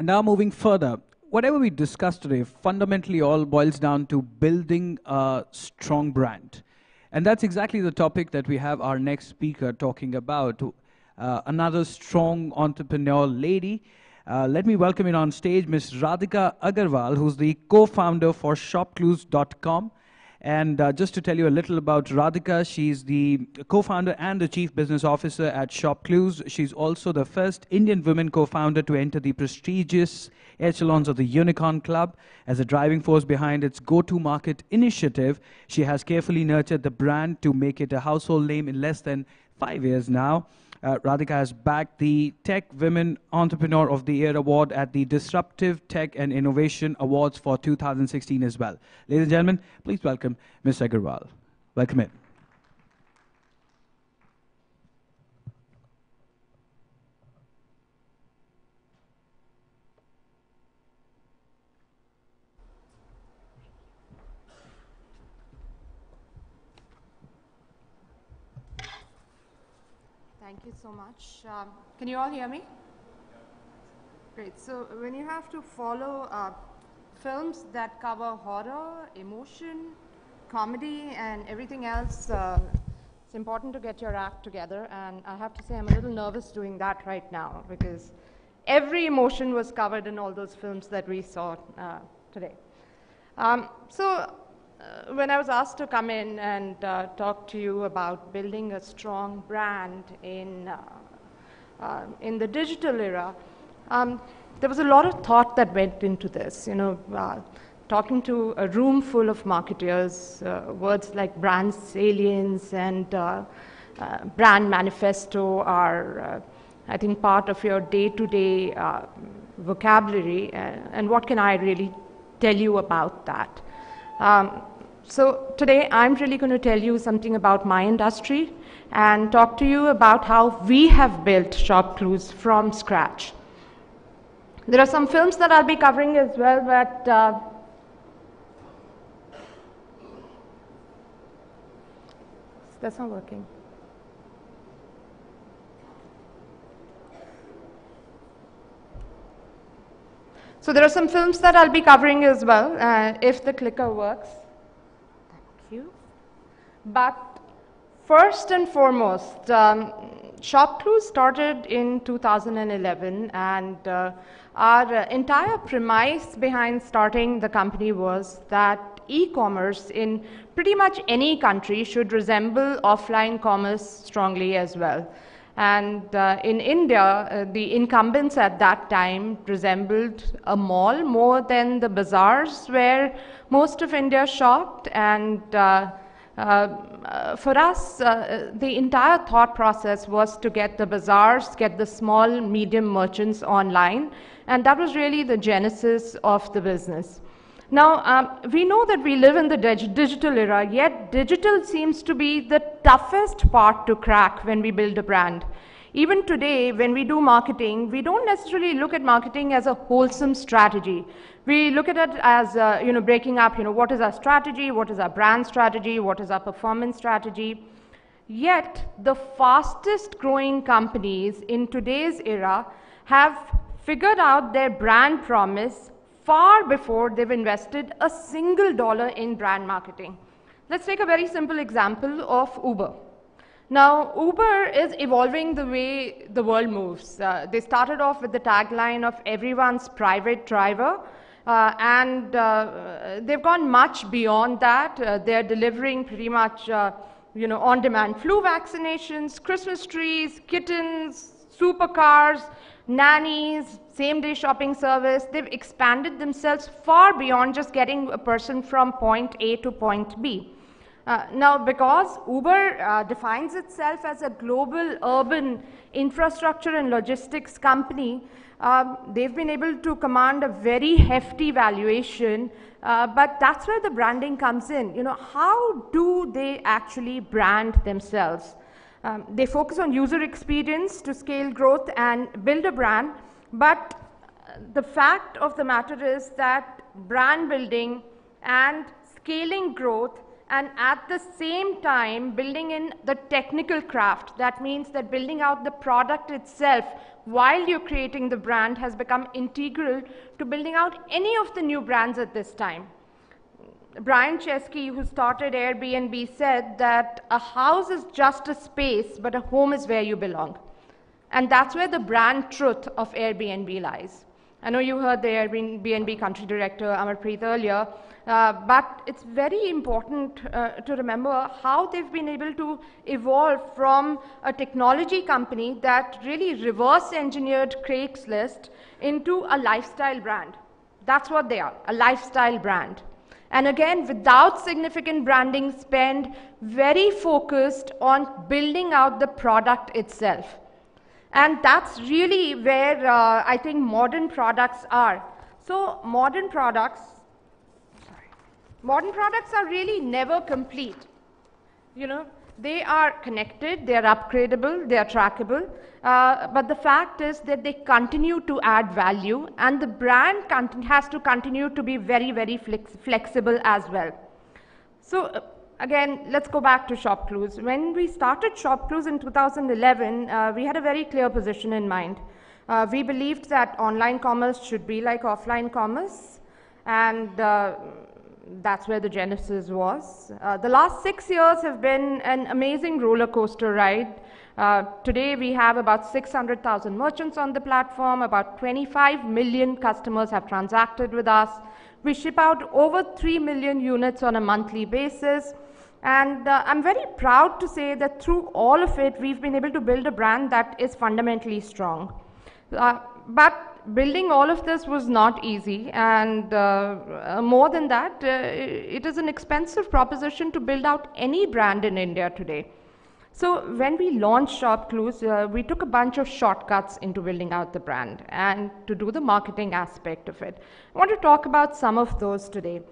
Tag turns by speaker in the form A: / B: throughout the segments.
A: Now, moving further, whatever we discuss today fundamentally all boils down to building a strong brand. And that's exactly the topic that we have our next speaker talking about. Uh, another strong entrepreneur lady. Uh, let me welcome in on stage Ms. Radhika Aggarwal, who's the co founder for ShopClues.com. And uh, just to tell you a little about Radhika, she's the co-founder and the chief business officer at ShopClues. She's also the first Indian woman co-founder to enter the prestigious echelons of the Unicorn Club. As a driving force behind its go-to-market initiative, she has carefully nurtured the brand to make it a household name in less than five years now. Uh, Radhika has backed the Tech Women Entrepreneur of the Year award at the Disruptive Tech and Innovation Awards for 2016 as well. Ladies and gentlemen, please welcome Ms. Aggarwal. Welcome in.
B: Thank you so much. Um, can you all hear me? Great. So when you have to follow uh, films that cover horror, emotion, comedy, and everything else, uh, it's important to get your act together. And I have to say, I'm a little nervous doing that right now because every emotion was covered in all those films that we saw uh, today. Um, so when I was asked to come in and uh, talk to you about building a strong brand in, uh, uh in the digital era, um, there was a lot of thought that went into this. You know, uh, talking to a room full of marketers, uh, words like brand salience and brand manifesto are, I think, part of your day-to-day vocabulary. and what can I really tell you about that? Um, so today I'm really going to tell you something about my industry and talk to you about how we have built ShopClues from scratch. There are some films that I'll be covering as well, but uh, that's not working. So there are some films that I'll be covering as well, uh, if the clicker works. But first and foremost, um, Clues started in 2011 and uh, our uh, entire premise behind starting the company was that e-commerce in pretty much any country should resemble offline commerce strongly as well. And uh, in India, uh, the incumbents at that time resembled a mall more than the bazaars where most of India shopped. And uh, uh for us, uh, the entire thought process was to get the bazaars, get the small, medium merchants online. And that was really the genesis of the business. Now, um, we know that we live in the dig digital era, yet digital seems to be the toughest part to crack when we build a brand. Even today, when we do marketing, we don't necessarily look at marketing as a wholesome strategy. We look at it as, uh, you know, breaking up, you know, what is our strategy, what is our brand strategy, what is our performance strategy. Yet, the fastest growing companies in today's era have figured out their brand promise far before they've invested a single dollar in brand marketing. Let's take a very simple example of Uber. Now, Uber is evolving the way the world moves. Uh, they started off with the tagline of everyone's private driver, uh, and uh, they've gone much beyond that. Uh, they're delivering pretty much, uh, you know, on-demand flu vaccinations, Christmas trees, kittens, supercars, nannies, same day shopping service. They've expanded themselves far beyond just getting a person from point A to point B. Uh, now, because Uber uh, defines itself as a global urban infrastructure and logistics company, um, they've been able to command a very hefty valuation, uh, but that's where the branding comes in. You know, how do they actually brand themselves? Um, they focus on user experience to scale growth and build a brand, but the fact of the matter is that brand building and scaling growth and at the same time building in the technical craft. That means that building out the product itself while you're creating the brand has become integral to building out any of the new brands at this time. Brian Chesky, who started Airbnb, said that a house is just a space, but a home is where you belong. And that's where the brand truth of Airbnb lies. I know you heard the Airbnb country director, Amarpreet, earlier, uh, but it's very important uh, to remember how they've been able to evolve from a technology company that really reverse engineered Craigslist into a lifestyle brand. That's what they are, a lifestyle brand. And again, without significant branding spend, very focused on building out the product itself. And that's really where uh, I think modern products are. So modern products, sorry, modern products are really never complete. You know, they are connected, they are upgradable, they are trackable. Uh, but the fact is that they continue to add value and the brand has to continue to be very, very flex flexible as well. So uh, again, let's go back to ShopClues. When we started ShopClues in 2011, uh, we had a very clear position in mind. Uh, we believed that online commerce should be like offline commerce, and uh, that's where the genesis was. Uh, the last six years have been an amazing roller coaster ride. Uh, today we have about 600,000 merchants on the platform, about 25 million customers have transacted with us. We ship out over 3 million units on a monthly basis. And uh, I'm very proud to say that through all of it, we've been able to build a brand that is fundamentally strong. Uh, but building all of this was not easy. And uh, uh more than that, uh, it is an expensive proposition to build out any brand in India today. So when we launched ShopClues, uh, we took a bunch of shortcuts into building out the brand and to do the marketing aspect of it. I want to talk about some of those today.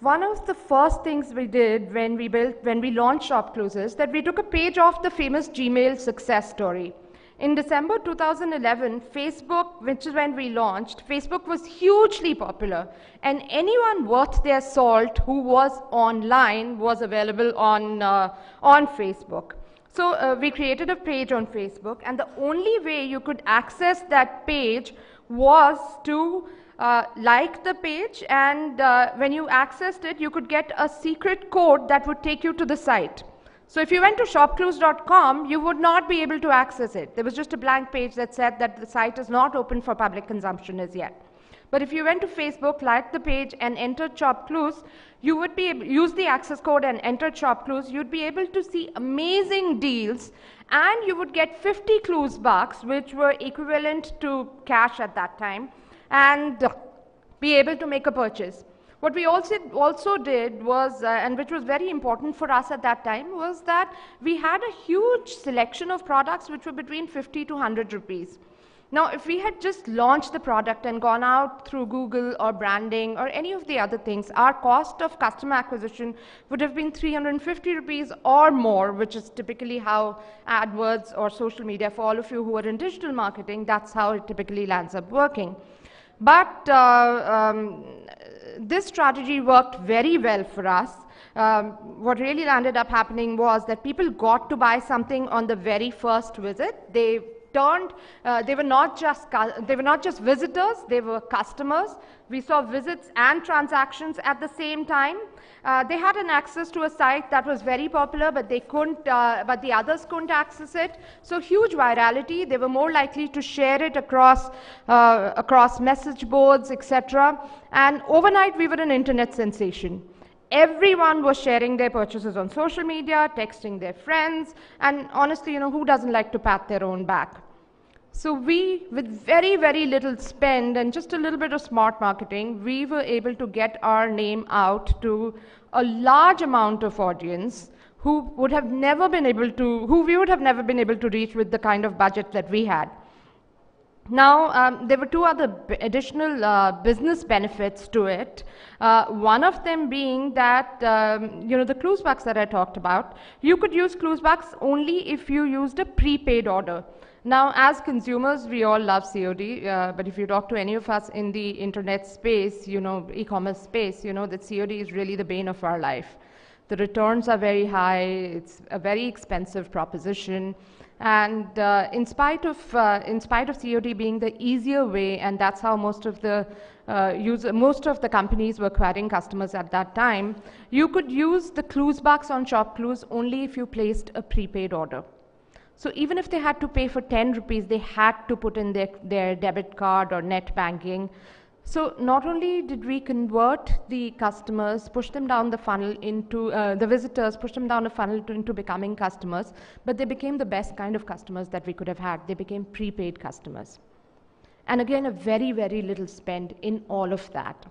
B: One of the first things we did when we built, when we launched ShopClues is that we took a page off the famous Gmail success story. In December 2011, Facebook, which is when we launched, Facebook was hugely popular. And anyone worth their salt who was online was available on, uh, on Facebook. So uh, we created a page on Facebook, and the only way you could access that page was to uh, like the page and uh, when you accessed it, you could get a secret code that would take you to the site. So if you went to shopclues.com, you would not be able to access it. There was just a blank page that said that the site is not open for public consumption as yet. But if you went to Facebook, liked the page, and entered ShopClues, you would be able, use the access code and enter ShopClues. You'd be able to see amazing deals, and you would get 50 clues bucks, which were equivalent to cash at that time and be able to make a purchase. What we also, also did was, uh, and which was very important for us at that time, was that we had a huge selection of products which were between 50 to 100 rupees. Now, if we had just launched the product and gone out through Google or branding or any of the other things, our cost of customer acquisition would have been 350 rupees or more, which is typically how AdWords or social media, for all of you who are in digital marketing, that's how it typically lands up working. But uh, um, this strategy worked very well for us. Um, what really ended up happening was that people got to buy something on the very first visit. They turned, uh, they were not just, they were not just visitors, they were customers. We saw visits and transactions at the same time. Uh, they had an access to a site that was very popular, but they couldn't, uh, but the others couldn't access it. So huge virality. They were more likely to share it across, uh, across message boards, etc. And overnight, we were an internet sensation. Everyone was sharing their purchases on social media, texting their friends, and honestly, you know, who doesn't like to pat their own back? So we, with very, very little spend and just a little bit of smart marketing, we were able to get our name out to a large amount of audience who would have never been able to, who we would have never been able to reach with the kind of budget that we had. Now, um, there were two other additional uh, business benefits to it. Uh, one of them being that, um, you know, the Cluesbucks that I talked about, you could use Cluesbucks only if you used a prepaid order. Now, as consumers, we all love COD, uh, but if you talk to any of us in the internet space, you know, e-commerce space, you know that COD is really the bane of our life. The returns are very high. It's a very expensive proposition. And uh, in spite of uh, in spite of COD being the easier way, and that's how most of the uh, user, most of the companies were acquiring customers at that time, you could use the Cluesbucks on ShopClues only if you placed a prepaid order. So even if they had to pay for 10 rupees, they had to put in their, their debit card or net banking. So not only did we convert the customers, push them down the funnel into uh, the visitors, push them down the funnel to, into becoming customers, but they became the best kind of customers that we could have had. They became prepaid customers. And again, a very, very little spend in all of that.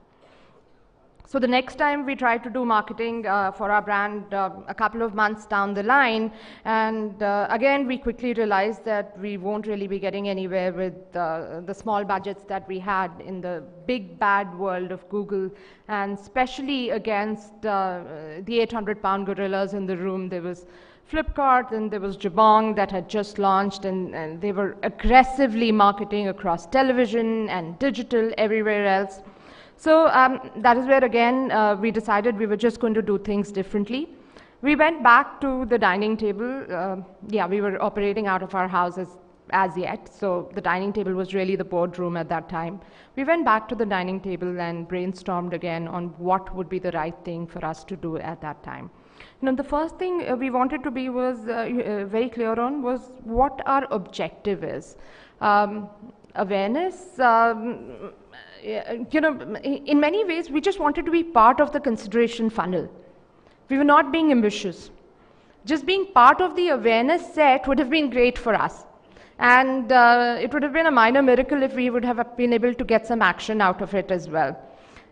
B: So the next time we try to do marketing uh, for our brand uh, a couple of months down the line, and uh, again we quickly realized that we won't really be getting anywhere with uh, the small budgets that we had in the big bad world of Google, and especially against uh, the 800-pound gorillas in the room. There was Flipkart and there was Jabong that had just launched, and, and they were aggressively marketing across television and digital everywhere else. So um, that is where, again, uh, we decided we were just going to do things differently. We went back to the dining table. Uh, yeah, we were operating out of our houses as yet, so the dining table was really the boardroom at that time. We went back to the dining table and brainstormed again on what would be the right thing for us to do at that time. Know, the first thing uh, we wanted to be was uh, uh, very clear on was what our objective is. Um, awareness, um, you know, in many ways, we just wanted to be part of the consideration funnel. We were not being ambitious. Just being part of the awareness set would have been great for us. And uh, it would have been a minor miracle if we would have been able to get some action out of it as well.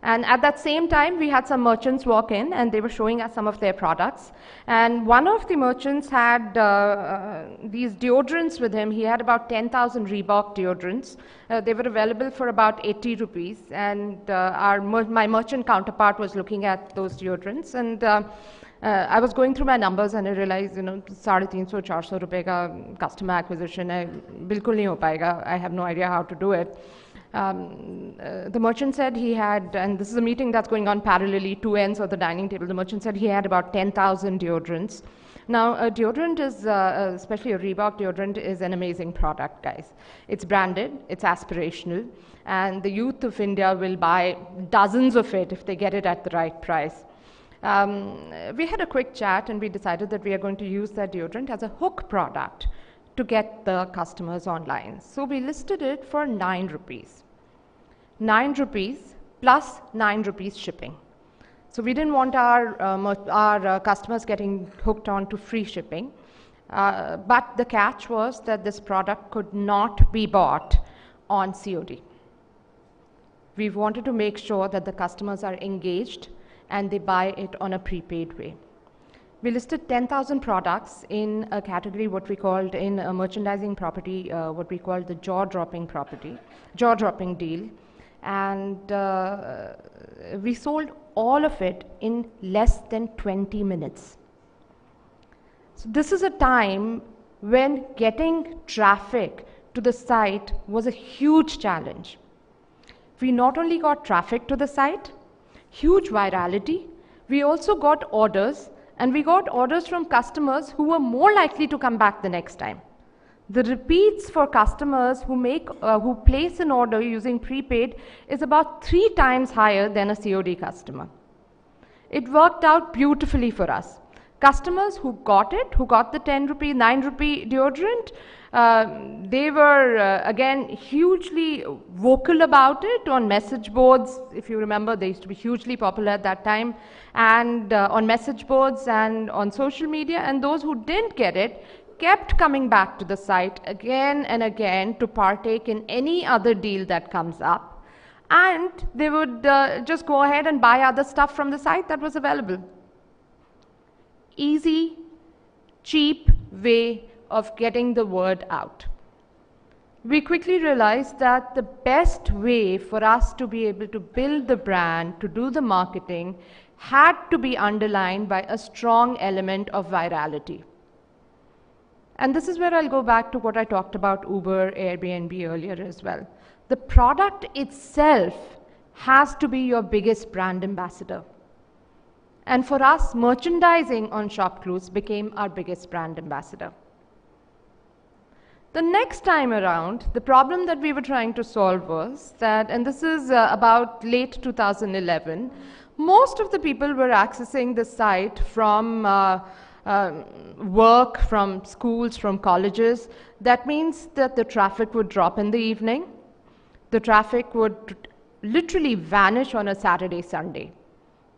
B: And at that same time, we had some merchants walk in and they were showing us some of their products. And one of the merchants had uh, uh, these deodorants with him. He had about 10,000 Reebok deodorants. Uh, they were available for about 80 rupees. And uh, our, my merchant counterpart was looking at those deodorants. And uh, uh, I was going through my numbers and I realized, you know, साढ़े तीन सौ चार सौ रुपए का customer acquisition है बिल्कुल नहीं हो पाएगा. I have no idea how to do it. um, uh, the merchant said he had, and this is a meeting that's going on parallelly, two ends of the dining table. The merchant said he had about 10,000 deodorants. Now, a deodorant is, uh, uh, especially a Reebok deodorant, is an amazing product, guys. It's branded, it's aspirational, and the youth of India will buy dozens of it if they get it at the right price. Um, we had a quick chat and we decided that we are going to use that deodorant as a hook product to get the customers online. So we listed it for 9 rupees. 9 rupees plus 9 rupees shipping. So we didn't want our, um, our uh, customers getting hooked on to free shipping. Uh, but the catch was that this product could not be bought on COD. We wanted to make sure that the customers are engaged and they buy it on a prepaid way. We listed 10,000 products in a category, what we called in a merchandising property, uh, what we called the jaw-dropping property, jaw-dropping deal. And uh, we sold all of it in less than 20 minutes. So this is a time when getting traffic to the site was a huge challenge. We not only got traffic to the site, huge virality, we also got orders and we got orders from customers who were more likely to come back the next time. The repeats for customers who, make, uh, who place an order using prepaid is about three times higher than a COD customer. It worked out beautifully for us. Customers who got it, who got the 10 rupee, 9 rupee deodorant, uh, they were, uh, again, hugely vocal about it on message boards. If you remember, they used to be hugely popular at that time. And uh, on message boards and on social media. And those who didn't get it kept coming back to the site again and again to partake in any other deal that comes up. And they would uh, just go ahead and buy other stuff from the site that was available easy, cheap way of getting the word out. We quickly realized that the best way for us to be able to build the brand, to do the marketing, had to be underlined by a strong element of virality. And this is where I'll go back to what I talked about Uber, Airbnb earlier as well. The product itself has to be your biggest brand ambassador. And for us, merchandising on ShopClues became our biggest brand ambassador. The next time around, the problem that we were trying to solve was that, and this is uh, about late 2011, most of the people were accessing the site from uh, uh, work, from schools, from colleges. That means that the traffic would drop in the evening. The traffic would literally vanish on a Saturday, Sunday.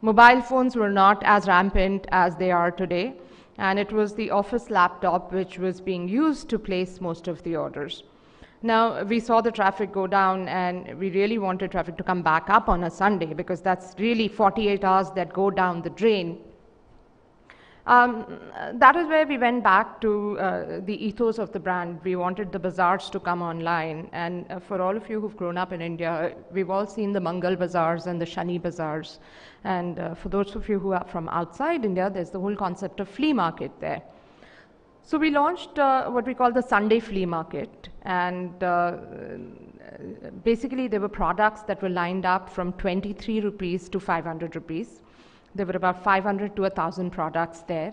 B: Mobile phones were not as rampant as they are today and it was the office laptop which was being used to place most of the orders. Now, we saw the traffic go down, and we really wanted traffic to come back up on a Sunday because that's really 48 hours that go down the drain um, that is where we went back to uh, the ethos of the brand. We wanted the bazaars to come online. And uh, for all of you who've grown up in India, we've all seen the Mangal bazaars and the Shani bazaars. And uh, for those of you who are from outside India, there's the whole concept of flea market there. So we launched uh, what we call the Sunday flea market. And uh, basically, there were products that were lined up from 23 rupees to 500 rupees. There were about 500 to 1,000 products there.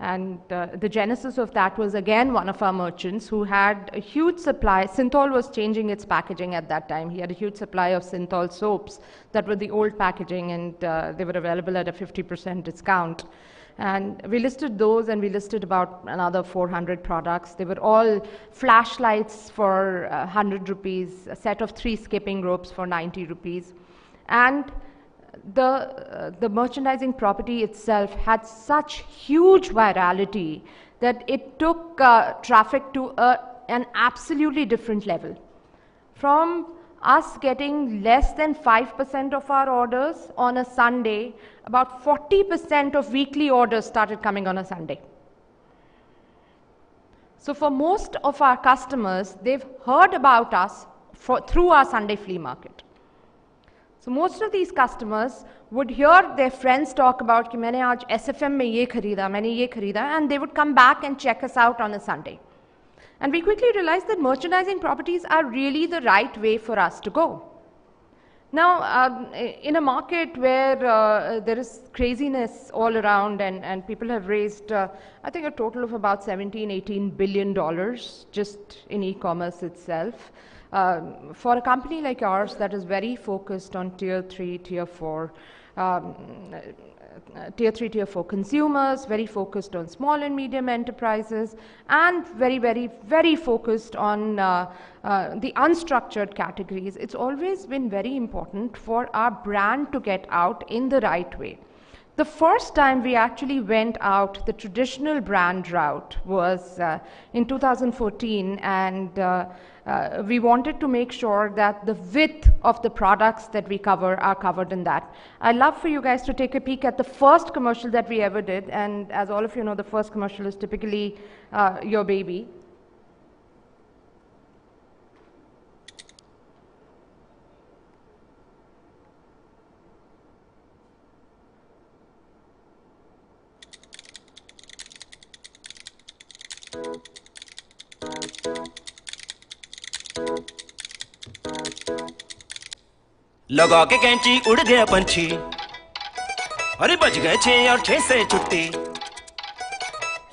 B: And uh, the genesis of that was again one of our merchants who had a huge supply. Cinthol was changing its packaging at that time. He had a huge supply of Cinthol soaps that were the old packaging and uh, they were available at a 50% discount. And we listed those and we listed about another 400 products. They were all flashlights for uh, 100 rupees, a set of three skipping ropes for 90 rupees. And the, uh, the merchandising property itself had such huge virality that it took uh, traffic to a, an absolutely different level. From us getting less than 5% of our orders on a Sunday, about 40% of weekly orders started coming on a Sunday. So for most of our customers, they've heard about us for, through our Sunday flea market. So most of these customers would hear their friends talk about कि मैंने आज SFM में ये खरीदा मैंने ये खरीदा and they would come back and check us out on a Sunday. And we quickly realized that merchandising properties are really the right way for us to go. Now, um, in a market where uh, there is craziness all around and, and people have raised, uh, I think, a total of about 17, 18 billion dollars just in e-commerce itself, um, for a company like ours that is very focused on tier three, tier four, um, uh, tier three, tier four consumers, very focused on small and medium enterprises, and very, very, very focused on uh, uh, the unstructured categories, it's always been very important for our brand to get out in the right way. The first time we actually went out the traditional brand route was uh, in 2014, and uh, we wanted to make sure that the width of the products that we cover are covered in that. I'd love for you guys to take a peek at the first commercial that we ever did, and as all of you know, the first commercial is typically uh, your baby.
C: लगा के कैंची उड़ गया पंछी। अरे बज गए छे और छह से छुट्टी।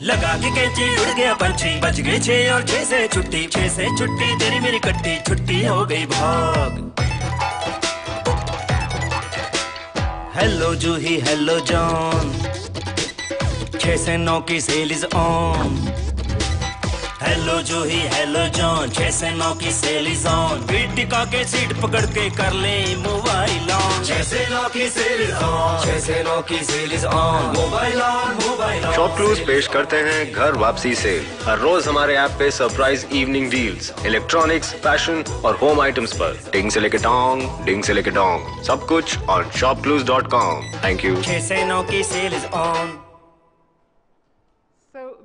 C: लगा के कैंची उड़ गया पंछी, बज गए छे और छह से छुट्टी। छह से छुट्टी, तेरी मेरी कट्टी, छुट्टी हो गई भाग। हेलो जूही हेलो जॉन छह से नौ की sale is on hello Juhi hello John छह से नौ की सेल इज़ ऑन बीट टिका के सीट पकड़ के कर ले मोबाइल ऑन छह से नौ की सेल इज़ ऑन छह से नौ की sale on mobile on mobile
D: on ShopClues पेश करते हैं घर वापसी सेल हर रोज हमारे ऐप पे surprise evening deals electronics fashion और होम आइटम्स पर। डिंग से लेके डोंग डिंग से लेके डोंग सब कुछ on ShopClues dot com thank you
C: छह से नौ की sale is
B: on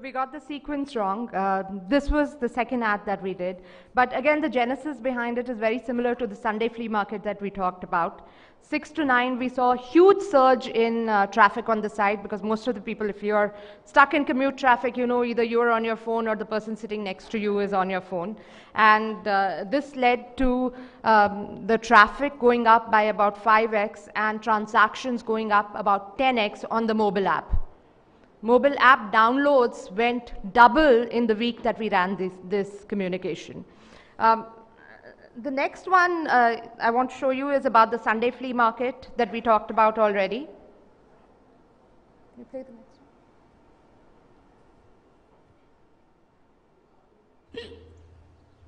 B: we got the sequence wrong. Uh, this was the second ad that we did. But again, the genesis behind it is very similar to the Sunday flea market that we talked about. Six to nine, we saw a huge surge in uh, traffic on the site because most of the people, if you're stuck in commute traffic, you know either you're on your phone or the person sitting next to you is on your phone. And uh, this led to um, the traffic going up by about 5x and transactions going up about 10x on the mobile app Mobile app downloads went double in the week that we ran this, this communication. Um, the next one uh, I want to show you is about the Sunday flea market that we talked about already. You play the next one.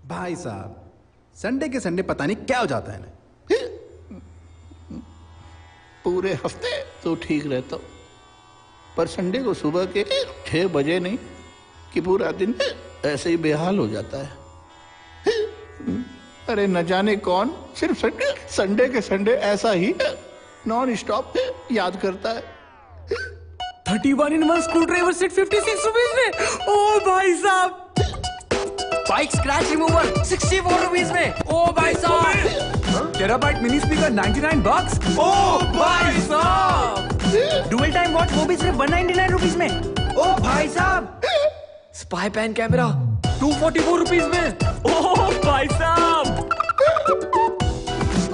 E: भाई साहब Sunday के Sunday पता नहीं क्या हो जाता है ना
F: पूरे हफ्ते तो ठीक रहता हूँ पर संडे को सुबह के छह बजे नहीं कि पूरा दिन ऐसे ही बेहाल हो जाता है। अरे न जाने कौन सिर्फ़ संडे संडे के संडे ऐसा ही नॉन स्टॉप याद करता है।
G: Thirty one in one screwdriver set fifty six rupees में। ओ भाई साहब। Bike scratch remover sixty four rupees में। ओ भाई साहब। Terabyte mini speaker ninety nine bucks ओ भाई साहब। डुअल टाइम वॉच वो भी सिर्फ़ वन नाइन्टी नाइन रुपीज़ में। ओ भाई साहब। Spy pen camera two forty four rupees में। ओ भाई साहब।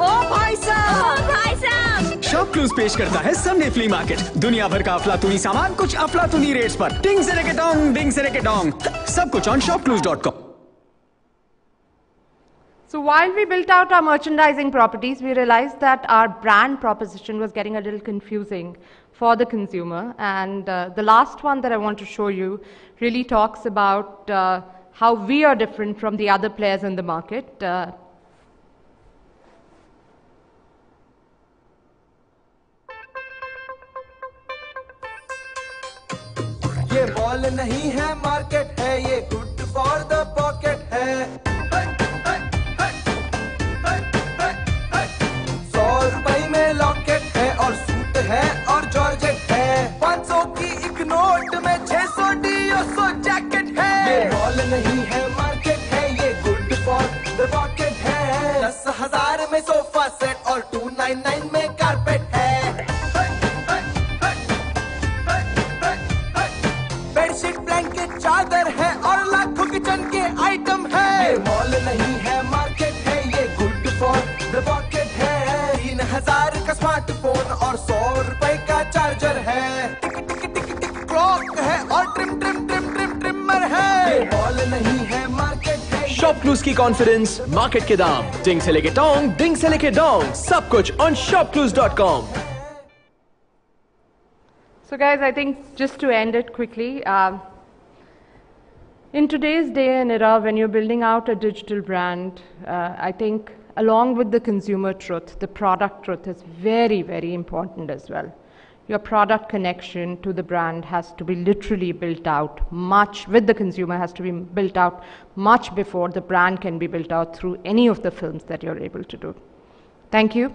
H: ओ भाई साहब। भाई साहब।
G: शॉप क्लूज पेश करता है संडे फ्ली मार्केट दुनिया भर का अफलातूनी सामान कुछ अफलातूनी रेट्स पर। टिंग से लेके डोंग डिंग से लेके डोंग सब कुछ on ShopClues dot
B: So while we built out our merchandising properties, we realized that our brand proposition was getting a little confusing for the consumer. And uh, the last one that I want to show you really talks about uh, how we are different from the other players in the market. Uh,
I: ये mall नहीं है market है
G: shop clues की confidence market के दाम डिंग से लेके dong ding से लेके डोंग सब कुछ on shopclues.com
B: So, guys, I think just to end it quickly, um, in today's day and era, when you're building out a digital brand, uh, I think along with the consumer truth, the product truth is very, very important as well. Your product connection to the brand has to be literally built out much, with the consumer, has to be built out much before the brand can be built out through any of the films that you're able to do. Thank you.